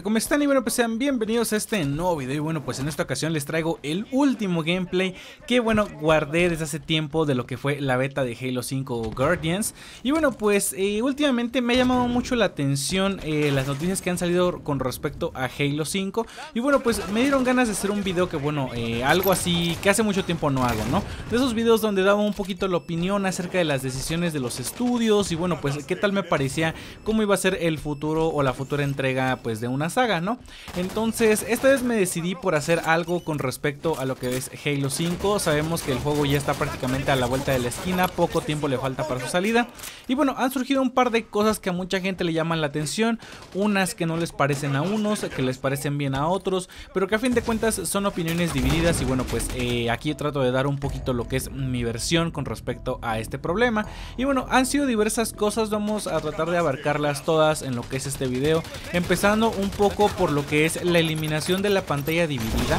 ¿Cómo están? Y bueno, pues sean bienvenidos a este nuevo video Y bueno, pues en esta ocasión les traigo el último gameplay Que bueno, guardé desde hace tiempo de lo que fue la beta de Halo 5 Guardians Y bueno, pues eh, últimamente me ha llamado mucho la atención eh, las noticias que han salido con respecto a Halo 5 Y bueno, pues me dieron ganas de hacer un video que bueno, eh, algo así que hace mucho tiempo no hago, ¿no? De esos videos donde daba un poquito la opinión acerca de las decisiones de los estudios Y bueno, pues qué tal me parecía, cómo iba a ser el futuro o la futura entrega pues de una saga, ¿no? Entonces, esta vez me decidí por hacer algo con respecto a lo que es Halo 5. Sabemos que el juego ya está prácticamente a la vuelta de la esquina, poco tiempo le falta para su salida. Y bueno, han surgido un par de cosas que a mucha gente le llaman la atención, unas que no les parecen a unos, que les parecen bien a otros, pero que a fin de cuentas son opiniones divididas y bueno, pues eh, aquí trato de dar un poquito lo que es mi versión con respecto a este problema. Y bueno, han sido diversas cosas, vamos a tratar de abarcarlas todas en lo que es este video, empezando un poco por lo que es la eliminación de la pantalla dividida.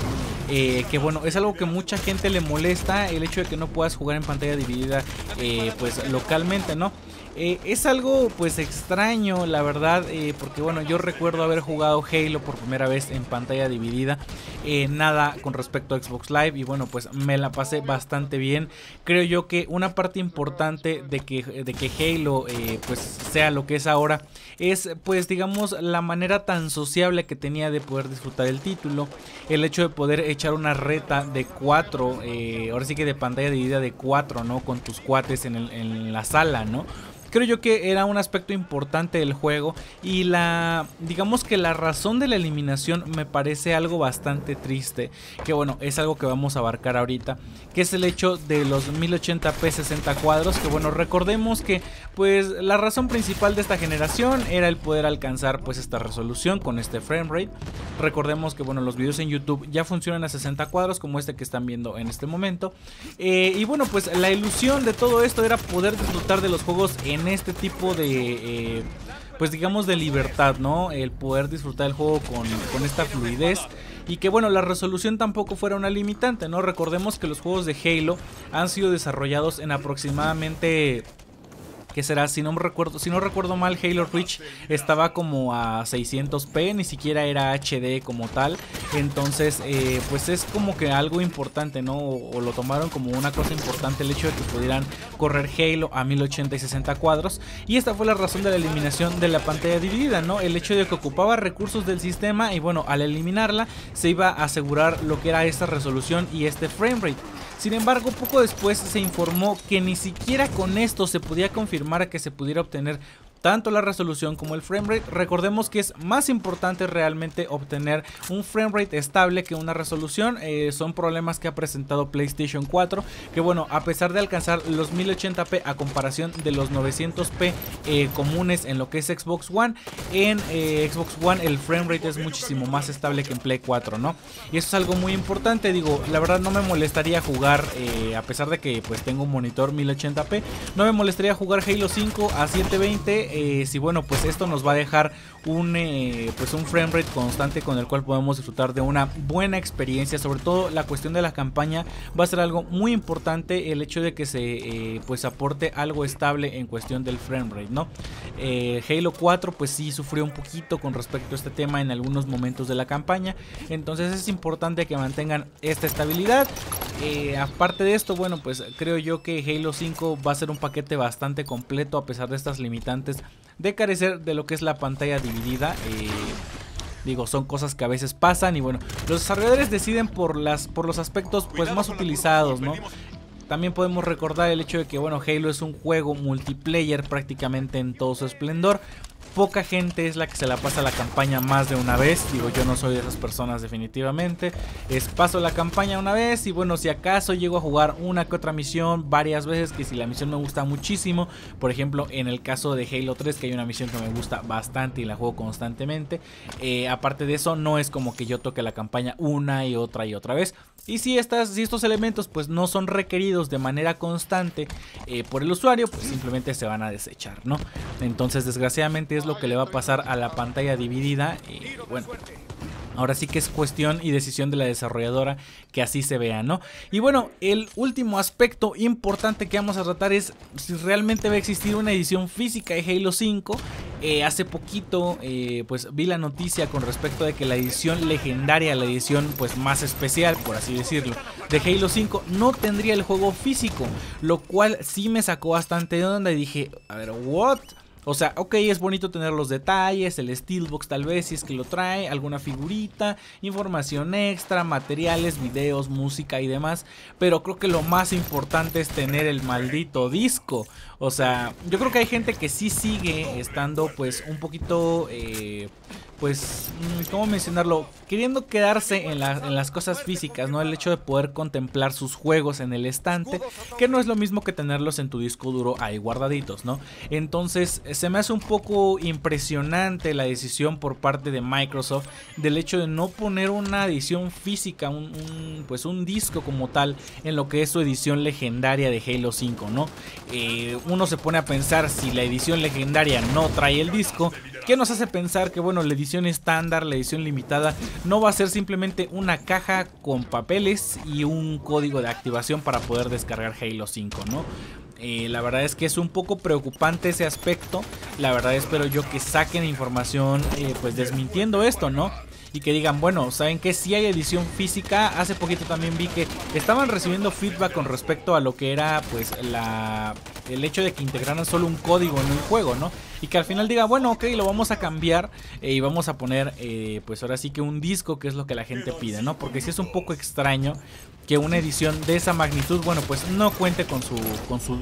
Eh, que bueno, es algo que mucha gente le molesta, el hecho de que no puedas jugar en pantalla dividida eh, pues localmente, ¿no? Eh, es algo pues extraño la verdad eh, porque bueno yo recuerdo haber jugado Halo por primera vez en pantalla dividida eh, nada con respecto a Xbox Live y bueno pues me la pasé bastante bien. Creo yo que una parte importante de que, de que Halo pues sea lo que es ahora es pues digamos la manera tan sociable que tenía de poder disfrutar el título el hecho de poder echar una reta de 4 ahora sí que de pantalla dividida de 4 no con tus cuates en la sala no creo yo que era un aspecto importante del juego y la digamos que la razón de la eliminación me parece algo bastante triste, que bueno, es algo que vamos a abarcar ahorita, que es el hecho de los 1080p 60 cuadros, que bueno, recordemos que pues la razón principal de esta generación era el poder alcanzar pues esta resolución con este frame rate. Recordemos que bueno, los videos en YouTube ya funcionan a 60 cuadros como este que están viendo en este momento. Eh, y bueno, pues la ilusión de todo esto era poder disfrutar de los juegos en este tipo de, eh, pues digamos de libertad, ¿no? El poder disfrutar el juego con, con esta fluidez y que bueno, la resolución tampoco fuera una limitante, ¿no? Recordemos que los juegos de Halo han sido desarrollados en aproximadamente que será, si no recuerdo, si no recuerdo mal, Halo Reach estaba como a 600p, ni siquiera era HD como tal. Entonces, eh, pues es como que algo importante, ¿no? O, lo tomaron como una cosa importante el hecho de que pudieran correr Halo a 1080 y 60 cuadros. Y esta fue la razón de la eliminación de la pantalla dividida, ¿no? El hecho de que ocupaba recursos del sistema y bueno, al eliminarla se iba a asegurar lo que era esta resolución y este frame rate. Sin embargo, poco después se informó que ni siquiera con esto se podía confirmar que se pudiera obtener tanto la resolución como el framerate. Recordemos que es más importante realmente obtener un framerate estable que una resolución. Eh, son problemas que ha presentado PlayStation 4. Que bueno, a pesar de alcanzar los 1080p a comparación de los 900p eh, comunes en lo que es Xbox One, en eh, Xbox One el framerate es muchísimo más estable que en Play 4, ¿no? Y eso es algo muy importante. Digo, la verdad no me molestaría jugar, a pesar de que pues tengo un monitor 1080p, no me molestaría jugar Halo 5 a 720 eh, si bueno, pues esto nos va a dejar un, eh, pues un frame rate constante con el cual podemos disfrutar de una buena experiencia. Sobre todo la cuestión de la campaña va a ser algo muy importante el hecho de que se eh, pues aporte algo estable en cuestión del frame rate, ¿no? Halo 4 pues sí sufrió un poquito con respecto a este tema en algunos momentos de la campaña. Entonces es importante que mantengan esta estabilidad. aparte de esto, bueno, pues creo yo que Halo 5 va a ser un paquete bastante completo a pesar de estas limitantes de carecer de lo que es la pantalla dividida. Eh, digo, son cosas que a veces pasan y bueno, los desarrolladores deciden por, las, por los aspectos pues más utilizados, ¿no? También podemos recordar el hecho de que bueno, Halo es un juego multiplayer prácticamente en todo su esplendor poca gente es la que se la pasa la campaña más de una vez. Digo, yo no soy de esas personas definitivamente. Es paso la campaña una vez y bueno, si acaso llego a jugar una que otra misión varias veces, que si la misión me gusta muchísimo, por ejemplo, en el caso de Halo 3, que hay una misión que me gusta bastante y la juego constantemente. Eh, aparte de eso, no es como que yo toque la campaña una y otra y otra vez. Y si, estas, si estos elementos pues no son requeridos de manera constante eh, por el usuario, pues simplemente se van a desechar, ¿no? Entonces, desgraciadamente es lo que le va a pasar a la pantalla dividida. Bueno, Ahora sí que es cuestión y decisión de la desarrolladora que así se vea, ¿no? Y bueno, el último aspecto importante que vamos a tratar es si realmente va a existir una edición física de Halo 5. Eh, hace poquito eh, pues vi la noticia con respecto de que la edición legendaria, la edición pues más especial, por así decirlo, de Halo 5 no tendría el juego físico, lo cual sí me sacó bastante de onda y dije, a ver, ¿what? O sea, ok, es bonito tener los detalles, el Steelbox tal vez si es que lo trae, alguna figurita, información extra, materiales, videos, música y demás. Pero creo que lo más importante es tener el maldito disco. O sea, yo creo que hay gente que sí sigue estando pues un poquito... Eh, pues, mm, ¿cómo mencionarlo? Queriendo quedarse en, las cosas físicas, ¿no? El hecho de poder contemplar sus juegos en el estante, que no es lo mismo que tenerlos en tu disco duro ahí guardaditos, ¿no? Entonces, se me hace un poco impresionante la decisión por parte de Microsoft del hecho de no poner una edición física, un, pues un disco como tal, en lo que es su edición legendaria de Halo 5, ¿no? Eh, uno se pone a pensar si la edición legendaria no trae el disco, ¿Qué nos hace pensar que bueno, la edición estándar, la edición limitada, no va a ser simplemente una caja con papeles y un código de activación para poder descargar Halo 5, ¿no? Eh, la verdad es que es un poco preocupante ese aspecto. La verdad espero yo que saquen información eh, pues desmintiendo esto, ¿no? y que digan, bueno, ¿saben que Si hay edición física, hace poquito también vi que estaban recibiendo feedback con respecto a lo que era pues la el hecho de que integraran solo un código en un juego, ¿no? Y que al final diga, bueno, ok, lo vamos a cambiar eh, y vamos a poner, eh, pues ahora sí que un disco, que es lo que la gente pide, ¿no? Porque si es un poco extraño que una edición de esa magnitud, bueno, pues no cuente con su, con su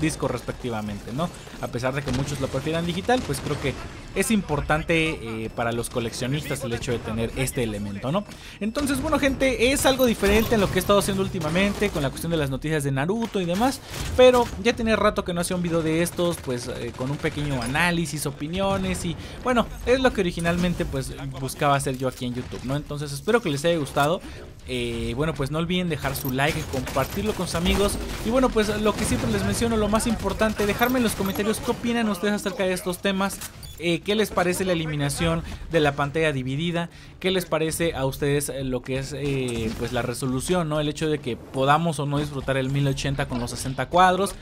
disco respectivamente, ¿no? A pesar de que muchos lo prefieran digital, pues creo que es importante eh, para los coleccionistas el hecho de tener este elemento, ¿no? Entonces, bueno, gente, es algo diferente en lo que he estado haciendo últimamente con la cuestión de las noticias de Naruto y demás, pero ya tenía rato que no hacía un video de estos, pues eh, con un pequeño análisis, opiniones y bueno, es lo que originalmente pues buscaba hacer yo aquí en YouTube, ¿no? Entonces, espero que les haya gustado. Eh, bueno, pues no olviden dejar su like, compartirlo con sus amigos. Y bueno, pues lo que siempre les menciono, lo más importante, dejarme en los comentarios qué opinan ustedes acerca de estos temas. Eh, ¿Qué les parece la eliminación de la pantalla dividida? ¿Qué les parece a ustedes eh, lo que es pues la resolución, ¿no? El hecho de que podamos o no disfrutar el 1080 con los 60 cuadros.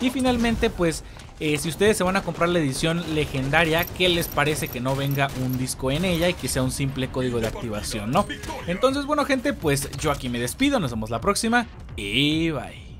Y finalmente, pues eh, si ustedes se van a comprar la edición legendaria, ¿qué les parece que no venga un disco en ella y que sea un simple código de activación, no? Entonces, bueno gente, pues yo aquí me despido, nos vemos la próxima y bye.